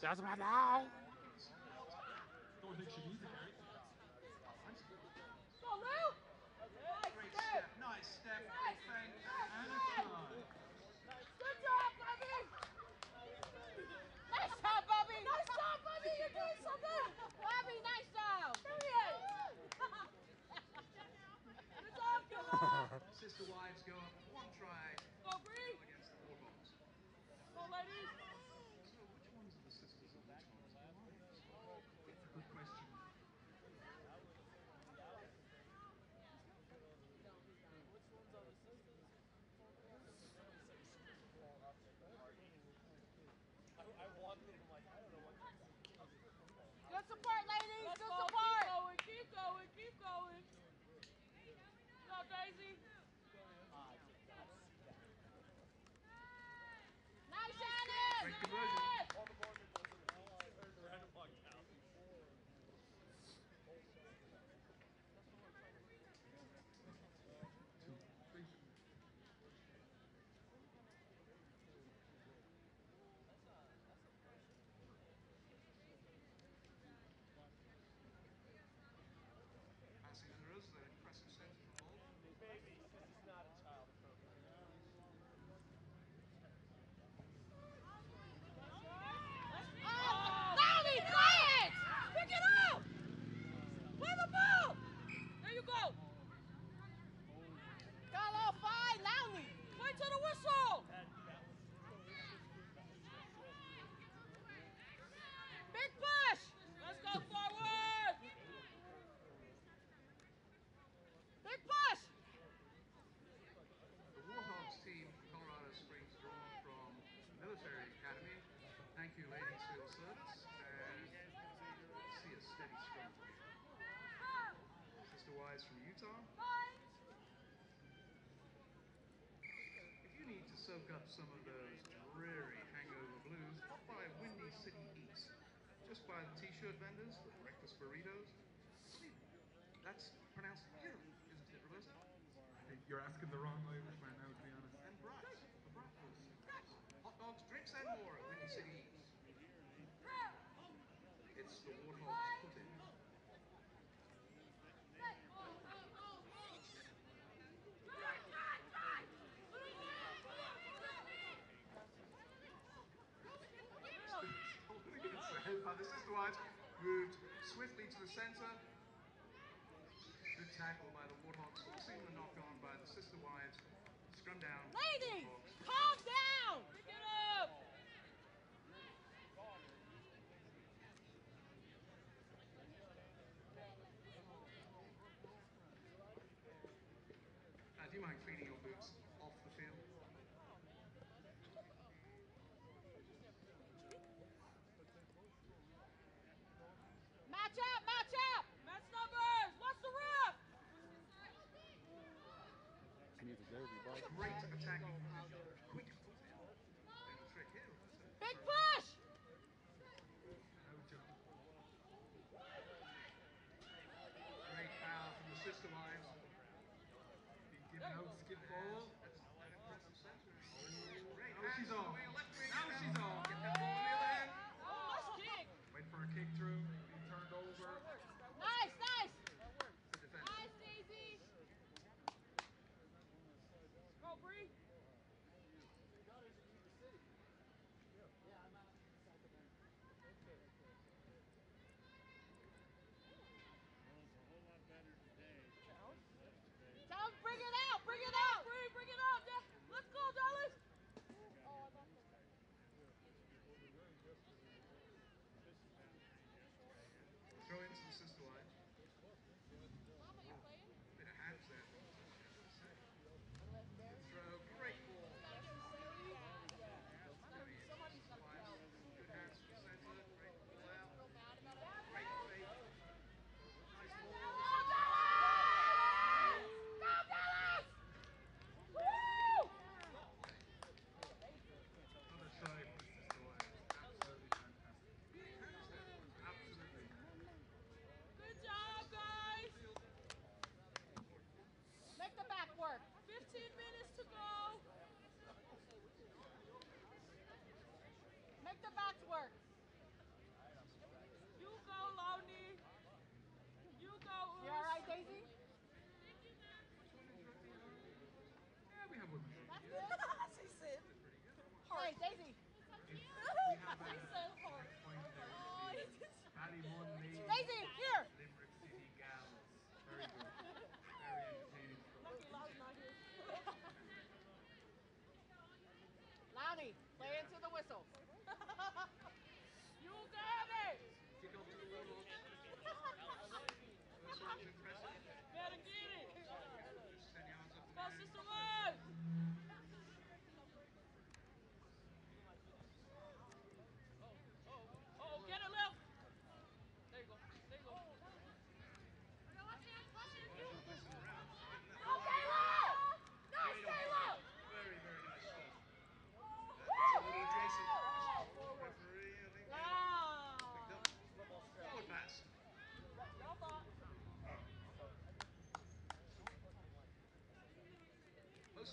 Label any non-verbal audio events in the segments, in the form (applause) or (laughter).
That's my dog. Lou. Step. Nice Good job, Bobby. Nice job, Bobby. Nice job, Bobby. You're doing so good. Bobby, nice. Brilliant. Sister wives go up. support, ladies. Let's Good go. support. Keep going. Keep going. Keep going. Go, Daisy. guys from Utah. Bye. If you need to soak up some of those dreary hangover blues, pop by Windy City Eats. Just by the t-shirt vendors, the breakfast burritos. That's pronounced Hill, isn't it, Roberta? You're asking the wrong language man, I would be honest. And brats, the. Hot dogs, drinks, and more at Windy City right, moved swiftly to the centre. Good tackle by the Warthogs, seeing the knock on by the Sister Wives. Scrum down. Ladies. everybody. Great attack.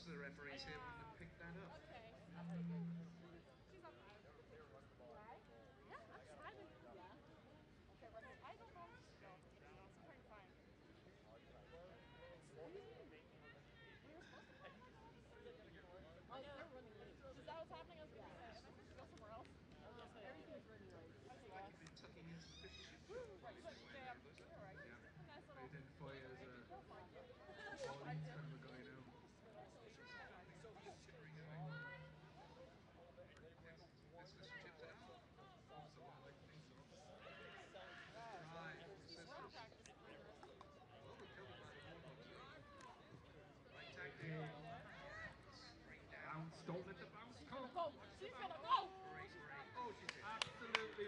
to the referees here.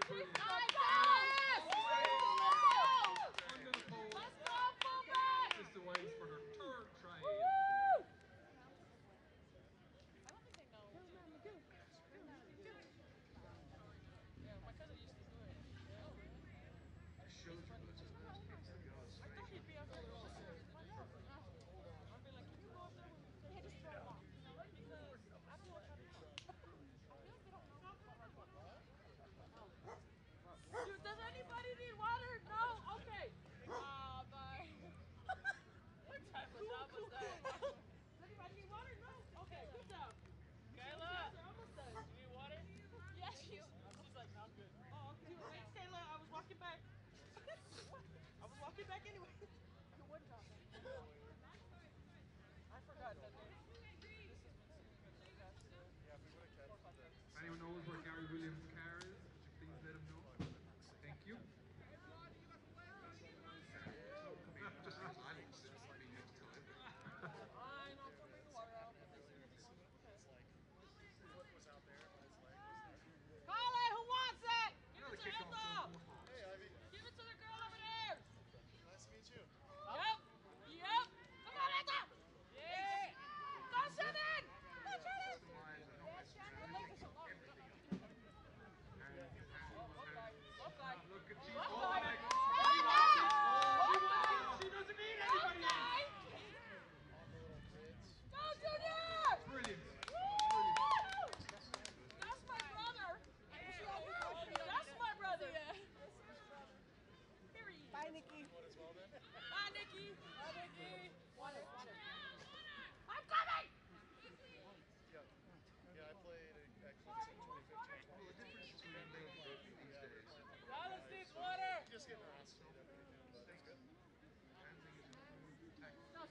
Hallelujah.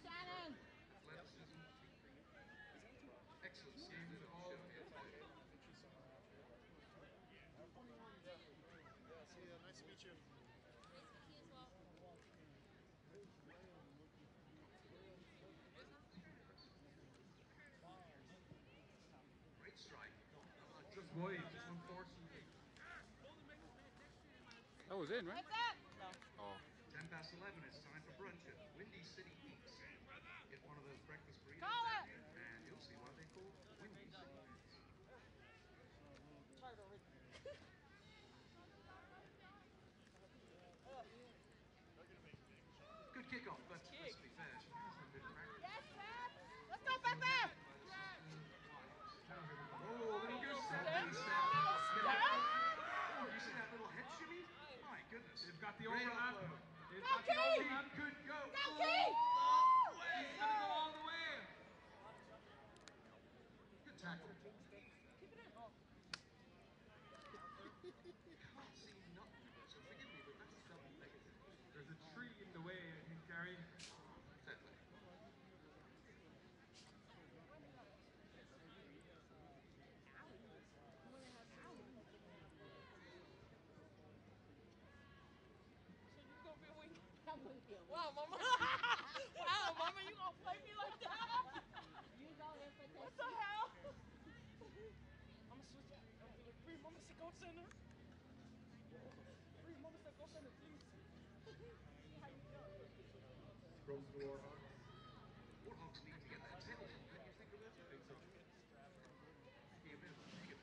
Shannon! Excellent all of the Yeah, see. Nice to meet you. Nice to meet you as well. Great strike. Just wait. just unfortunately. That was in, right? No. Oh. 10 past 11, it's time for brunch at Windy City Eats get one of those breakfast burritos here, and you'll see why they're called Good kickoff, but Kick. let's be fair. She has a bit of practice. Yes, Pat. Let's go, Pat. Oh, little good step. Little step. Oh, you see that little head shimmy? My goodness. They've got the overlap. They've go. Go, Oh way. He's gonna go all the way. Good tackle. Keep it in. Can't see nothing, so forgive me, but that's double negative. There's a tree in the way, I think, Gary. Exactly. Wow, mom. I'm gonna switch out. Free mama said go center. Free mama said go center, please. (laughs) Throws the Warthogs. Warthogs need to get their tails on, don't you think, Roberto? think so. Be a bit of a negative.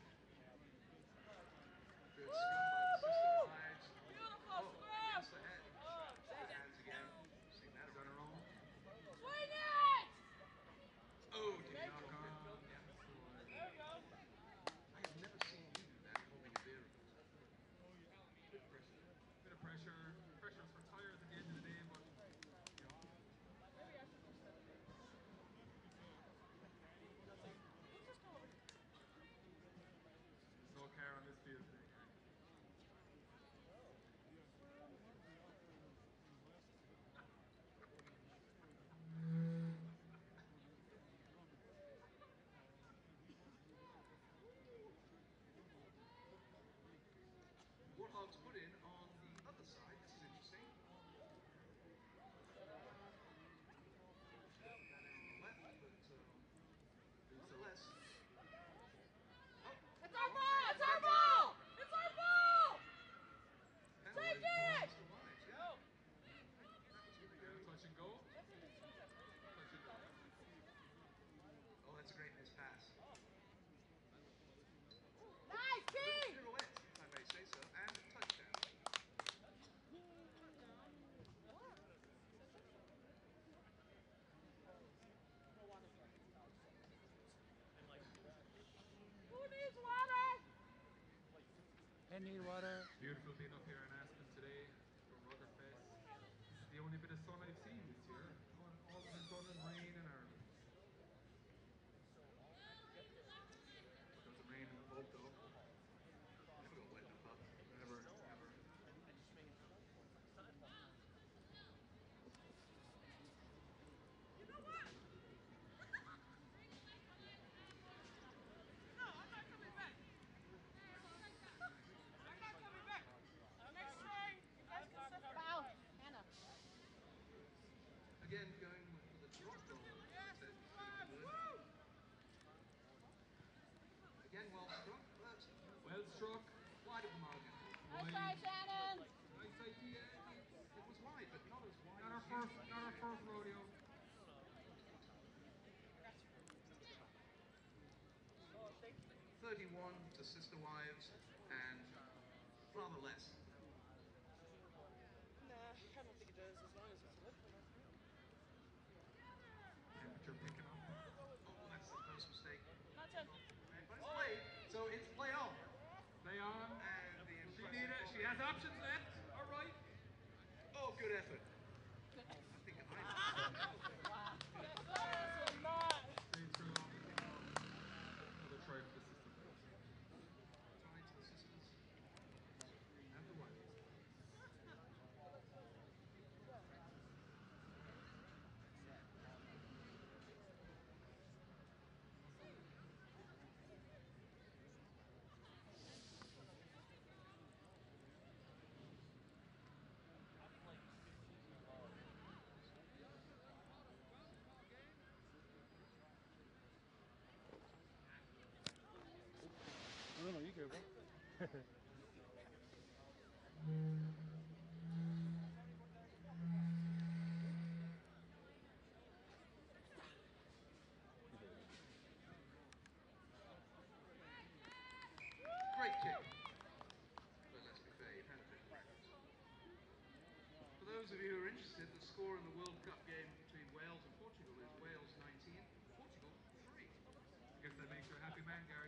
Good scrum by the Sister Wives. Beautiful Oh, scrum. against the head. Oh, shake it. Hands again. Seen that Is that around. a roll? Swing it! Oh, did Thank not you. drop it. Yeah. There you go. I have never seen you do that holding a beer. Bit of pressure. Bit of pressure. Pressure's for tires at the end of the day, but you know, Maybe I should just set it. there's no car on this field today, Gary. Warthogs put in on the other side. This is interesting. That is left, but uh, nonetheless. Oh, It's our ball! It's our ball! It's our ball! penalty Take it! belongs to Wives, yeah. Go. Yeah, touch and go. Touch and go. Oh, that's a great miss pass. Nice, King! Pirouette, if I may say so, and a touchdown. Who needs water? I need water. Beautiful here in Aspen today for Ruggerfest. Is the only bit of sun I've seen this year. All, all of the sun and rain in Ireland. There's a rain in the pub though. Never got wet in a pub. Never, never. You know what? No, I'm not coming back. I'm not coming back. Next try, you guys can set Foul. Hannah. Again, going for the drop goal. Yes, instead of five. the Woo! Again, well struck, but Well struck. wide of the margin. Nice try, Shannon. Nice idea. It was wide, but not as wide Not our first, not our first rodeo. 31 to Sister Wives and uh, rather less. Nah, I don't think it does as long as it's lit. Temperature picking up. Oh, that's the first mistake. Not 10. But it's played, so it's play on. Play on. And the She impressive need it. She has options left. All right. Oh, good effort. I think I Yes, sir. Not. Stay through. Another try for the system. tried to the sisters. And the one. Great kick. But let's be fair, you've had a bit of practice. For those of you who are interested, the score in the World Cup game between Wales and Portugal is Wales 19, Portugal 3. I Guess that makes you a happy man, Gary,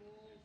있고